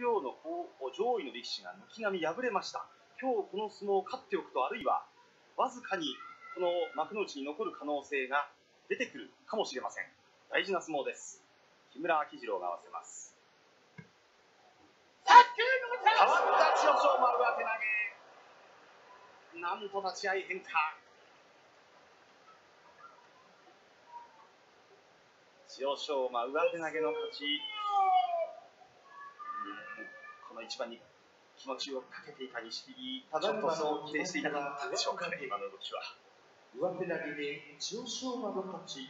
両の方上位の力士が軒並み敗れました。今日この相撲を勝っておくとあるいはわずかにこの幕内に残る可能性が出てくるかもしれません。大事な相撲です。木村明次郎が合わせます。変わった千代翔馬上手投げ。なんと立ち合い変化。千代翔馬上手投げの勝ち。この一番に気持ちをかけていた錦木ちょっとそう規定していなかったでしょうかね今の動きは。上手投げで千代翔馬の勝ち